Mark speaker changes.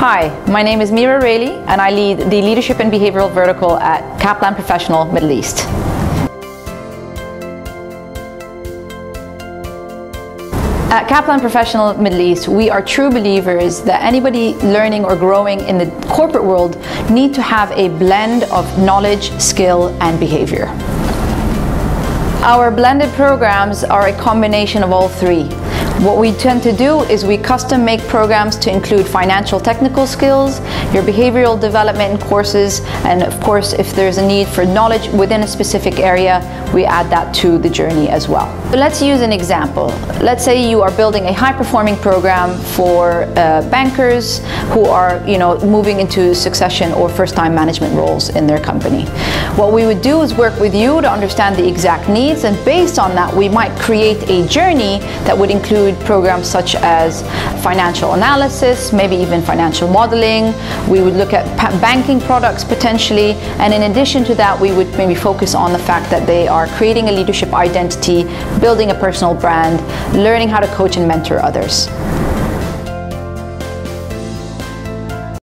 Speaker 1: Hi, my name is Mira Rayleigh and I lead the Leadership and Behavioral Vertical at Kaplan Professional Middle East. At Kaplan Professional Middle East, we are true believers that anybody learning or growing in the corporate world need to have a blend of knowledge, skill, and behavior. Our blended programs are a combination of all three. What we tend to do is we custom make programs to include financial technical skills, your behavioral development courses, and of course, if there's a need for knowledge within a specific area, we add that to the journey as well. But let's use an example. Let's say you are building a high-performing program for uh, bankers who are, you know, moving into succession or first-time management roles in their company. What we would do is work with you to understand the exact needs, and based on that, we might create a journey that would include include programs such as financial analysis, maybe even financial modeling. We would look at banking products potentially, and in addition to that, we would maybe focus on the fact that they are creating a leadership identity, building a personal brand, learning how to coach and mentor others.